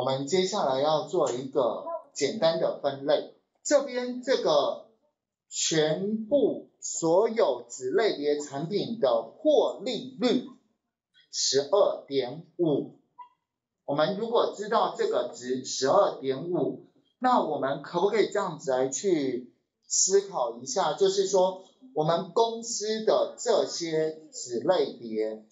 我们接下来要做一个简单的分类。这边这个全部所有子类别产品的获利率十二点五。我们如果知道这个值十二点五，那我们可不可以这样子来去思考一下？就是说，我们公司的这些子类别，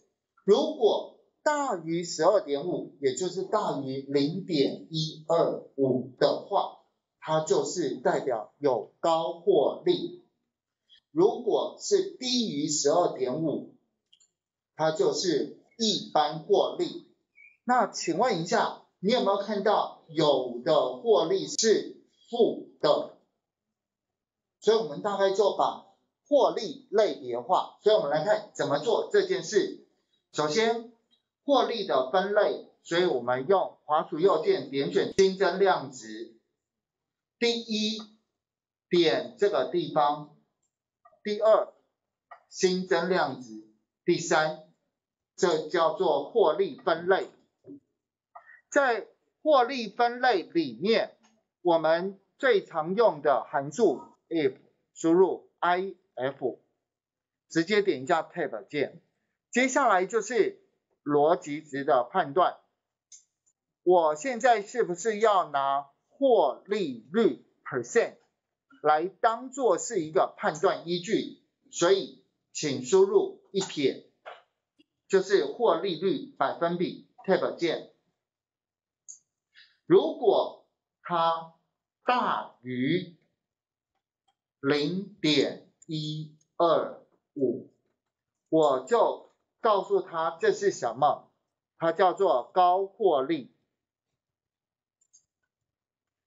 如果大于十二点五，也就是大于零点一二五的话，它就是代表有高获利；如果是低于十二点五，它就是一般获利。那请问一下，你有没有看到有的获利是负的？所以我们大概就把获利类别化。所以我们来看怎么做这件事。首先。获利的分类，所以我们用滑鼠右键点选新增量值，第一点这个地方，第二新增量值，第三这叫做获利分类。在获利分类里面，我们最常用的函数 if 输入 if，直接点一下 Tab 键，接下来就是。逻辑值的判断，我现在是不是要拿获利率 percent 来当做是一个判断依据？所以请输入一撇，就是获利率百分比 tab 键。如果它大于零点一二五，我就。告诉他这是什么？它叫做高获利。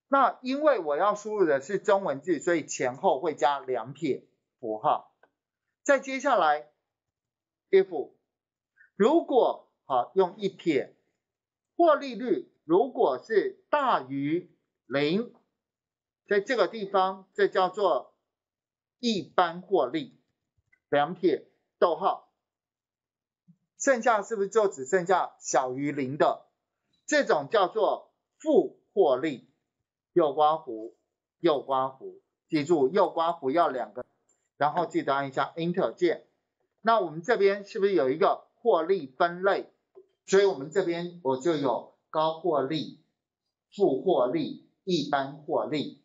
那因为我要输入的是中文字，所以前后会加两撇符号。再接下来，if 如果好用一撇，获利率如果是大于零，在这个地方这叫做一般获利，两撇逗号。剩下是不是就只剩下小于零的这种叫做负获利？右刮弧，右刮弧，记住右刮弧要两个，然后记得按一下 Enter 键。那我们这边是不是有一个获利分类？所以我们这边我就有高获利、负获利、一般获利。